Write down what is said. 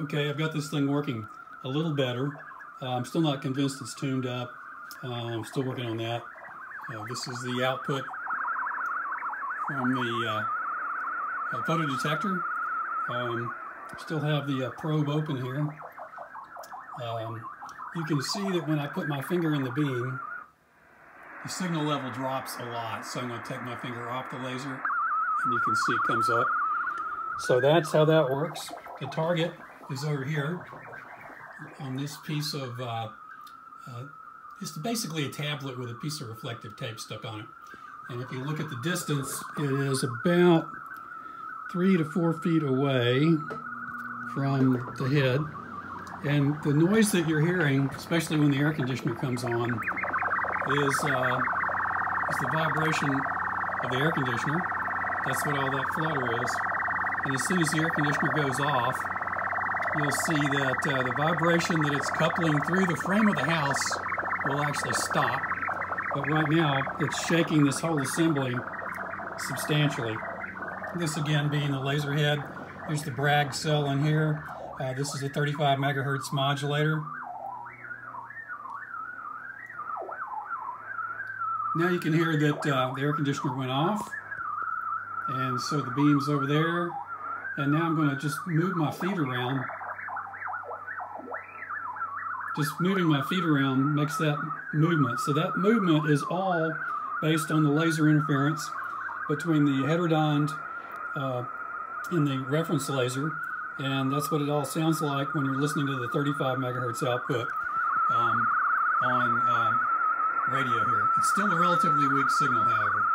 Okay, I've got this thing working a little better. Uh, I'm still not convinced it's tuned up. Uh, I'm still working on that. Uh, this is the output from the uh, uh, photo detector. Um, still have the uh, probe open here. Um, you can see that when I put my finger in the beam, the signal level drops a lot. So I'm going to take my finger off the laser and you can see it comes up. So that's how that works. The target is over here on this piece of, uh, uh, it's basically a tablet with a piece of reflective tape stuck on it. And if you look at the distance, it is about three to four feet away from the head. And the noise that you're hearing, especially when the air conditioner comes on, is, uh, is the vibration of the air conditioner. That's what all that flutter is. And as soon as the air conditioner goes off, you'll see that uh, the vibration that it's coupling through the frame of the house will actually stop. But right now, it's shaking this whole assembly substantially. This again being the laser head. Here's the Bragg cell in here. Uh, this is a 35 megahertz modulator. Now you can hear that uh, the air conditioner went off. And so the beam's over there. And now I'm going to just move my feet around just moving my feet around makes that movement. So that movement is all based on the laser interference between the heterodyne uh, and the reference laser. And that's what it all sounds like when you're listening to the 35 megahertz output um, on um, radio here. It's still a relatively weak signal, however.